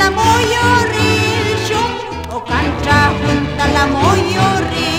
La moyorishu O cancha junta la moyorishu